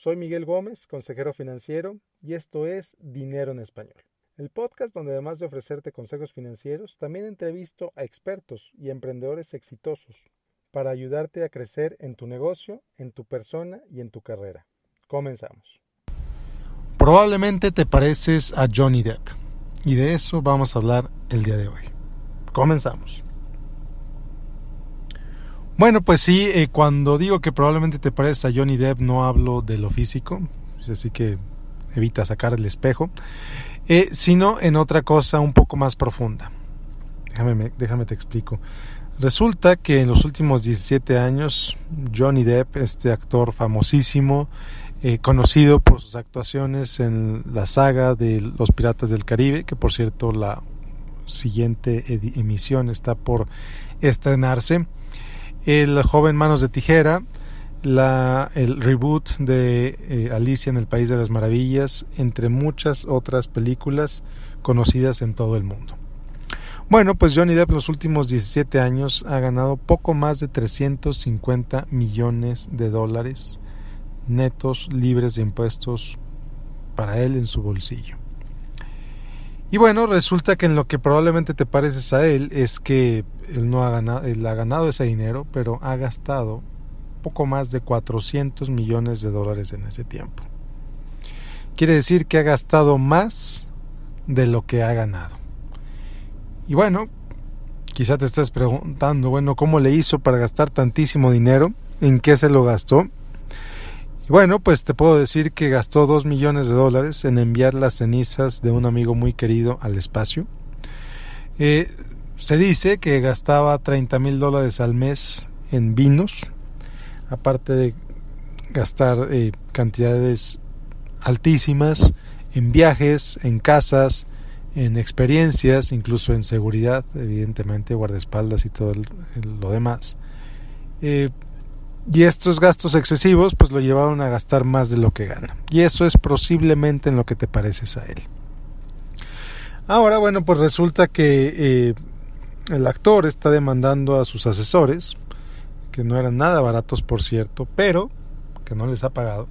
Soy Miguel Gómez, consejero financiero, y esto es Dinero en Español, el podcast donde además de ofrecerte consejos financieros, también entrevisto a expertos y emprendedores exitosos para ayudarte a crecer en tu negocio, en tu persona y en tu carrera. Comenzamos. Probablemente te pareces a Johnny Depp, y de eso vamos a hablar el día de hoy. Comenzamos. Bueno, pues sí, eh, cuando digo que probablemente te pareces a Johnny Depp, no hablo de lo físico, así que evita sacar el espejo, eh, sino en otra cosa un poco más profunda. Déjame, déjame te explico. Resulta que en los últimos 17 años, Johnny Depp, este actor famosísimo, eh, conocido por sus actuaciones en la saga de Los Piratas del Caribe, que por cierto la siguiente emisión está por estrenarse, el joven Manos de Tijera, la, el reboot de eh, Alicia en el País de las Maravillas, entre muchas otras películas conocidas en todo el mundo. Bueno, pues Johnny Depp en los últimos 17 años ha ganado poco más de 350 millones de dólares netos libres de impuestos para él en su bolsillo. Y bueno, resulta que en lo que probablemente te pareces a él es que él no ha ganado, él ha ganado ese dinero, pero ha gastado poco más de 400 millones de dólares en ese tiempo. Quiere decir que ha gastado más de lo que ha ganado. Y bueno, quizá te estás preguntando, bueno, ¿cómo le hizo para gastar tantísimo dinero? ¿En qué se lo gastó? Y bueno, pues te puedo decir que gastó dos millones de dólares en enviar las cenizas de un amigo muy querido al espacio. Eh, se dice que gastaba 30 mil dólares al mes en vinos, aparte de gastar eh, cantidades altísimas en viajes, en casas, en experiencias, incluso en seguridad, evidentemente, guardaespaldas y todo lo demás. Eh, y estos gastos excesivos pues lo llevaron a gastar más de lo que gana. Y eso es posiblemente en lo que te pareces a él. Ahora, bueno, pues resulta que eh, el actor está demandando a sus asesores, que no eran nada baratos por cierto, pero que no les ha pagado.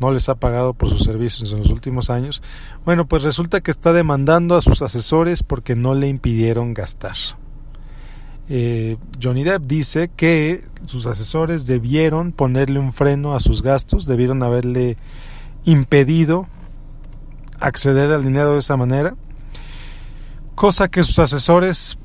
No les ha pagado por sus servicios en los últimos años. Bueno, pues resulta que está demandando a sus asesores porque no le impidieron gastar. Eh, Johnny Depp dice que sus asesores debieron ponerle un freno a sus gastos, debieron haberle impedido acceder al dinero de esa manera, cosa que sus asesores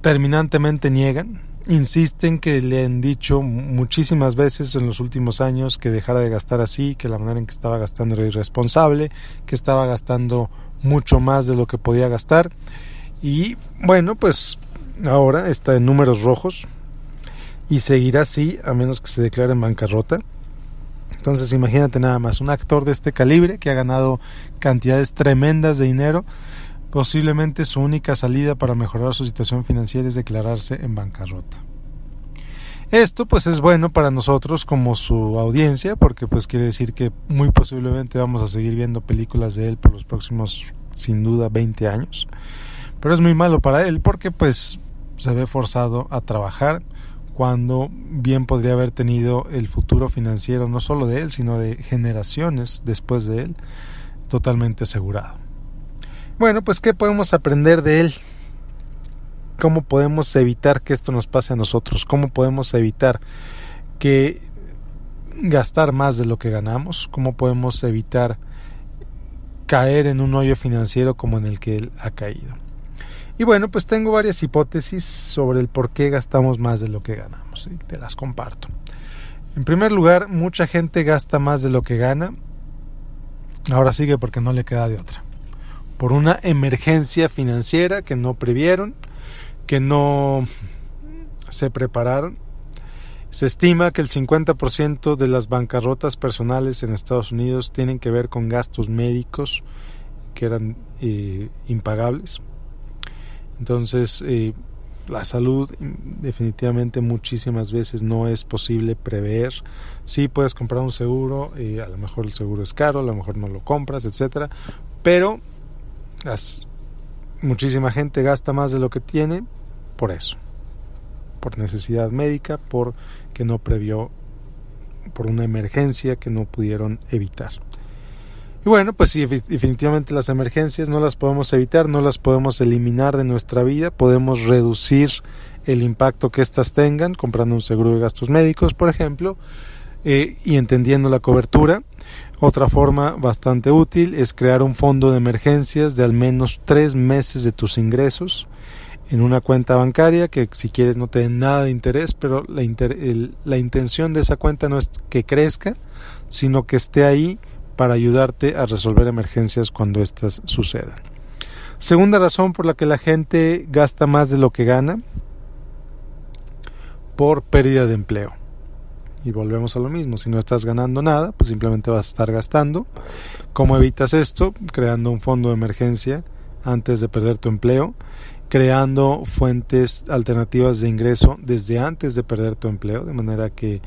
terminantemente niegan, insisten que le han dicho muchísimas veces en los últimos años que dejara de gastar así, que la manera en que estaba gastando era irresponsable, que estaba gastando mucho más de lo que podía gastar. Y bueno, pues ahora está en números rojos y seguirá así a menos que se declare en bancarrota. Entonces imagínate nada más, un actor de este calibre que ha ganado cantidades tremendas de dinero, posiblemente su única salida para mejorar su situación financiera es declararse en bancarrota. Esto pues es bueno para nosotros como su audiencia porque pues quiere decir que muy posiblemente vamos a seguir viendo películas de él por los próximos sin duda 20 años. Pero es muy malo para él porque pues se ve forzado a trabajar cuando bien podría haber tenido el futuro financiero no solo de él, sino de generaciones después de él totalmente asegurado. Bueno, pues ¿qué podemos aprender de él? ¿Cómo podemos evitar que esto nos pase a nosotros? ¿Cómo podemos evitar que gastar más de lo que ganamos? ¿Cómo podemos evitar caer en un hoyo financiero como en el que él ha caído? Y bueno, pues tengo varias hipótesis sobre el por qué gastamos más de lo que ganamos y te las comparto. En primer lugar, mucha gente gasta más de lo que gana. Ahora sigue porque no le queda de otra. Por una emergencia financiera que no previeron, que no se prepararon. Se estima que el 50% de las bancarrotas personales en Estados Unidos tienen que ver con gastos médicos que eran eh, impagables. Entonces, eh, la salud definitivamente muchísimas veces no es posible prever. Sí puedes comprar un seguro, y a lo mejor el seguro es caro, a lo mejor no lo compras, etcétera, pero muchísima gente gasta más de lo que tiene por eso, por necesidad médica, porque no previó por una emergencia que no pudieron evitar. Y bueno, pues sí, definitivamente las emergencias no las podemos evitar, no las podemos eliminar de nuestra vida, podemos reducir el impacto que éstas tengan comprando un seguro de gastos médicos, por ejemplo, eh, y entendiendo la cobertura. Otra forma bastante útil es crear un fondo de emergencias de al menos tres meses de tus ingresos en una cuenta bancaria que si quieres no te den nada de interés, pero la, la intención de esa cuenta no es que crezca, sino que esté ahí para ayudarte a resolver emergencias cuando éstas sucedan. Segunda razón por la que la gente gasta más de lo que gana, por pérdida de empleo. Y volvemos a lo mismo, si no estás ganando nada, pues simplemente vas a estar gastando. ¿Cómo evitas esto? Creando un fondo de emergencia antes de perder tu empleo, creando fuentes alternativas de ingreso desde antes de perder tu empleo, de manera que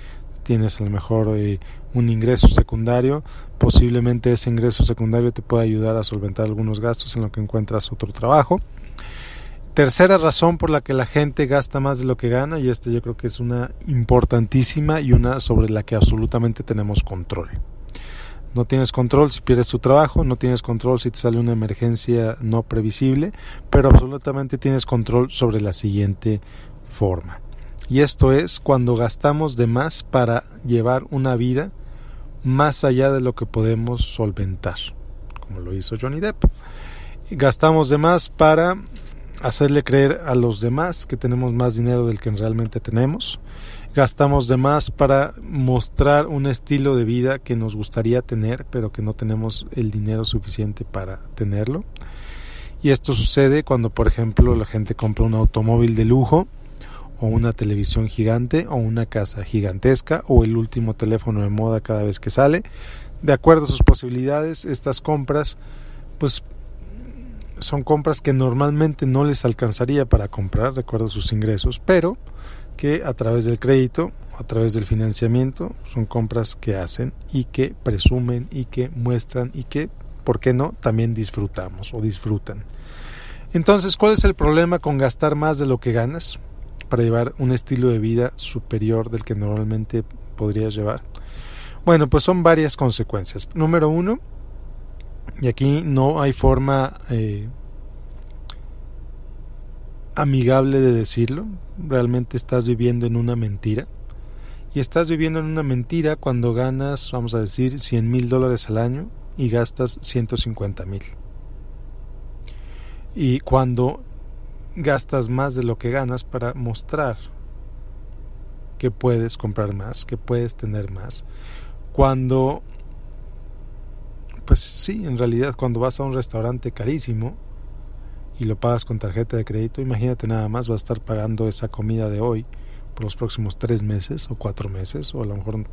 tienes a lo mejor eh, un ingreso secundario, posiblemente ese ingreso secundario te pueda ayudar a solventar algunos gastos en lo que encuentras otro trabajo. Tercera razón por la que la gente gasta más de lo que gana, y esta yo creo que es una importantísima y una sobre la que absolutamente tenemos control. No tienes control si pierdes tu trabajo, no tienes control si te sale una emergencia no previsible, pero absolutamente tienes control sobre la siguiente forma. Y esto es cuando gastamos de más para llevar una vida más allá de lo que podemos solventar, como lo hizo Johnny Depp. Gastamos de más para hacerle creer a los demás que tenemos más dinero del que realmente tenemos. Gastamos de más para mostrar un estilo de vida que nos gustaría tener, pero que no tenemos el dinero suficiente para tenerlo. Y esto sucede cuando, por ejemplo, la gente compra un automóvil de lujo o una televisión gigante o una casa gigantesca o el último teléfono de moda cada vez que sale. De acuerdo a sus posibilidades, estas compras pues son compras que normalmente no les alcanzaría para comprar, de acuerdo a sus ingresos, pero que a través del crédito, a través del financiamiento, son compras que hacen y que presumen y que muestran y que, ¿por qué no?, también disfrutamos o disfrutan. Entonces, ¿cuál es el problema con gastar más de lo que ganas? Para llevar un estilo de vida superior del que normalmente podrías llevar? Bueno, pues son varias consecuencias. Número uno, y aquí no hay forma eh, amigable de decirlo, realmente estás viviendo en una mentira. Y estás viviendo en una mentira cuando ganas, vamos a decir, 100 mil dólares al año y gastas 150 mil. Y cuando gastas más de lo que ganas para mostrar que puedes comprar más, que puedes tener más. Cuando, pues sí, en realidad cuando vas a un restaurante carísimo y lo pagas con tarjeta de crédito, imagínate nada más, vas a estar pagando esa comida de hoy por los próximos tres meses o cuatro meses, o a lo mejor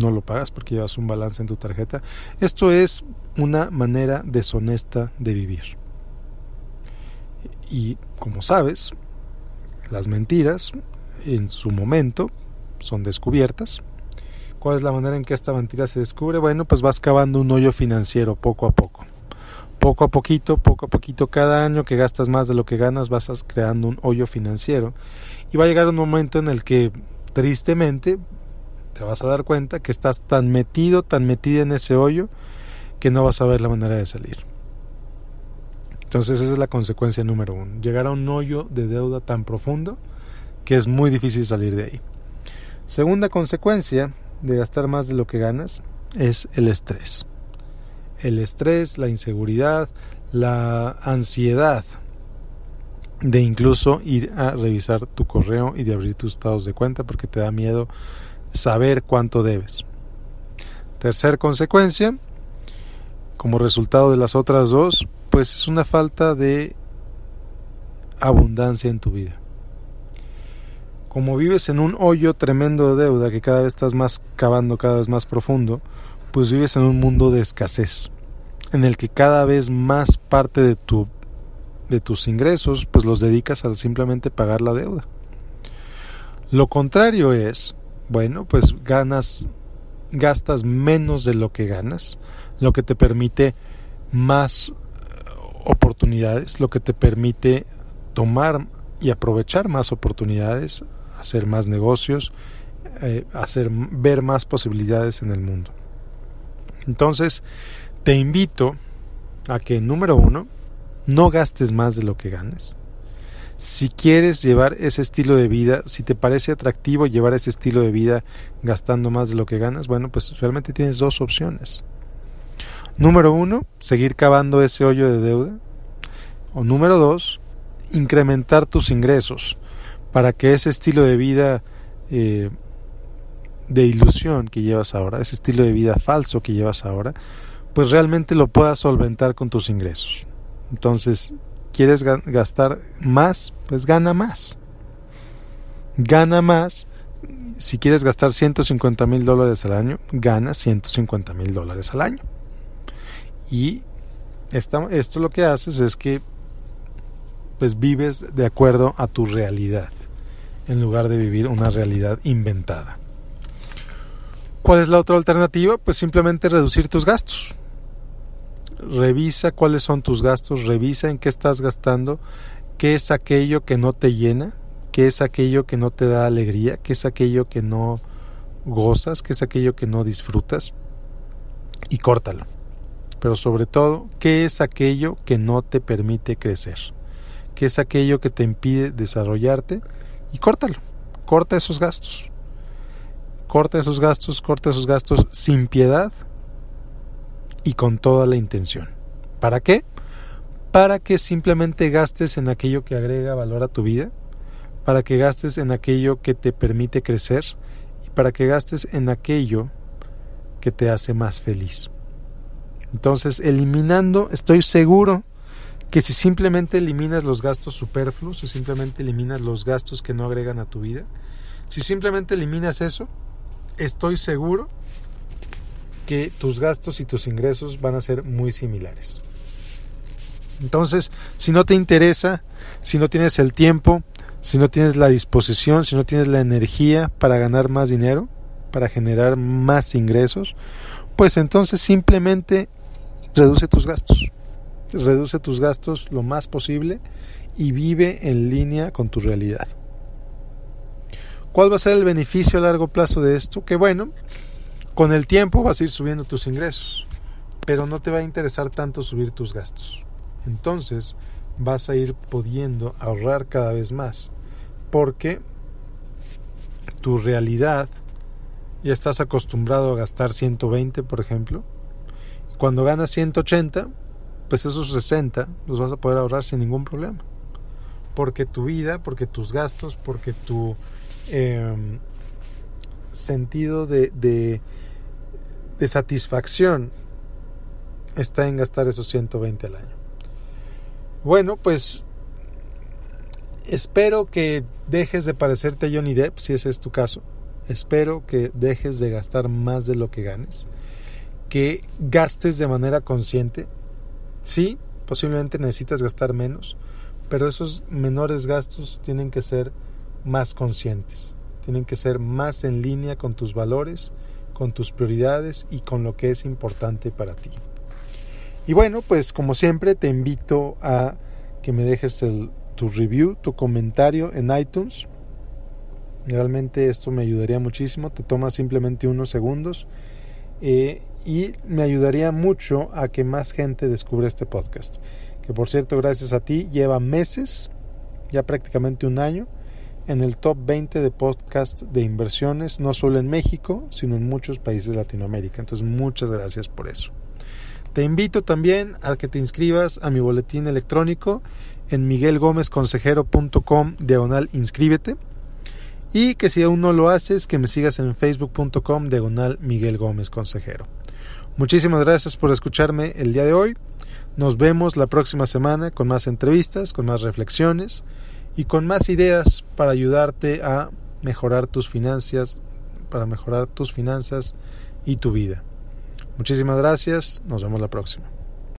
no lo pagas porque llevas un balance en tu tarjeta. Esto es una manera deshonesta de vivir. Y como sabes, las mentiras en su momento son descubiertas. ¿Cuál es la manera en que esta mentira se descubre? Bueno, pues vas cavando un hoyo financiero poco a poco. Poco a poquito, poco a poquito, cada año que gastas más de lo que ganas, vas creando un hoyo financiero. Y va a llegar un momento en el que, tristemente, te vas a dar cuenta que estás tan metido, tan metido en ese hoyo, que no vas a ver la manera de salir. Entonces esa es la consecuencia número uno, llegar a un hoyo de deuda tan profundo que es muy difícil salir de ahí. Segunda consecuencia de gastar más de lo que ganas es el estrés. El estrés, la inseguridad, la ansiedad de incluso ir a revisar tu correo y de abrir tus estados de cuenta porque te da miedo saber cuánto debes. Tercer consecuencia, como resultado de las otras dos, pues es una falta de abundancia en tu vida. Como vives en un hoyo tremendo de deuda que cada vez estás más cavando cada vez más profundo, pues vives en un mundo de escasez, en el que cada vez más parte de tu de tus ingresos pues los dedicas a simplemente pagar la deuda. Lo contrario es, bueno, pues ganas gastas menos de lo que ganas, lo que te permite más oportunidades, lo que te permite tomar y aprovechar más oportunidades, hacer más negocios eh, hacer ver más posibilidades en el mundo. Entonces, te invito a que, número uno, no gastes más de lo que ganes. Si quieres llevar ese estilo de vida, si te parece atractivo llevar ese estilo de vida gastando más de lo que ganas, bueno, pues realmente tienes dos opciones. Número uno, seguir cavando ese hoyo de deuda. O número dos, incrementar tus ingresos para que ese estilo de vida eh, de ilusión que llevas ahora, ese estilo de vida falso que llevas ahora, pues realmente lo puedas solventar con tus ingresos. Entonces, ¿quieres gastar más? Pues gana más. Gana más. Si quieres gastar 150 mil dólares al año, gana 150 mil dólares al año. Y esto lo que haces es que pues vives de acuerdo a tu realidad, en lugar de vivir una realidad inventada. ¿Cuál es la otra alternativa? Pues simplemente reducir tus gastos. Revisa cuáles son tus gastos, revisa en qué estás gastando, qué es aquello que no te llena, qué es aquello que no te da alegría, qué es aquello que no gozas, qué es aquello que no disfrutas y córtalo. Pero sobre todo, qué es aquello que no te permite crecer, qué es aquello que te impide desarrollarte y córtalo, corta esos gastos corta esos gastos, corta esos gastos sin piedad y con toda la intención. ¿Para qué? Para que simplemente gastes en aquello que agrega valor a tu vida, para que gastes en aquello que te permite crecer y para que gastes en aquello que te hace más feliz. Entonces, eliminando, estoy seguro que si simplemente eliminas los gastos superfluos, si simplemente eliminas los gastos que no agregan a tu vida, si simplemente eliminas eso, estoy seguro que tus gastos y tus ingresos van a ser muy similares. Entonces, si no te interesa, si no tienes el tiempo, si no tienes la disposición, si no tienes la energía para ganar más dinero, para generar más ingresos, pues entonces simplemente reduce tus gastos. Reduce tus gastos lo más posible y vive en línea con tu realidad. ¿Cuál va a ser el beneficio a largo plazo de esto? Que bueno, con el tiempo vas a ir subiendo tus ingresos, pero no te va a interesar tanto subir tus gastos. Entonces vas a ir pudiendo ahorrar cada vez más, porque tu realidad ya estás acostumbrado a gastar 120, por ejemplo. Cuando ganas 180, pues esos 60 los vas a poder ahorrar sin ningún problema. Porque tu vida, porque tus gastos, porque tu Em, sentido de, de, satisfacción está en gastar esos 120 al año. Bueno, pues espero que dejes de parecerte a Johnny Depp, si ese es tu caso. Espero que dejes de gastar más de lo que ganes. Que gastes de manera consciente. Sí, posiblemente necesitas gastar menos, pero esos menores gastos tienen que ser más conscientes, tienen que ser más en línea con tus valores, con tus prioridades y con lo que es importante para ti. Y bueno, pues como siempre te invito a que me dejes tu review, tu comentario en iTunes. Realmente esto me ayudaría muchísimo, te toma simplemente unos segundos eh, y me ayudaría mucho a que más gente descubra este podcast. Que por cierto, gracias a ti, lleva meses, ya prácticamente un año, en el top 20 de podcast de inversiones, no solo en México, sino en muchos países de Latinoamérica. Entonces, muchas gracias por eso. Te invito también a que te inscribas a mi boletín electrónico en miguelgomezconsejero.com diagonal inscríbete y que si aún no lo haces, que me sigas en facebook.com diagonal Miguel Consejero. Muchísimas gracias por escucharme el día de hoy. Nos vemos la próxima semana con más entrevistas, con más reflexiones y con más ideas para ayudarte a mejorar tus finanzas, para mejorar tus finanzas y tu vida. Muchísimas gracias, nos vemos la próxima.